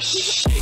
Peace.